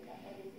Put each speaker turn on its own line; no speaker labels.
that it is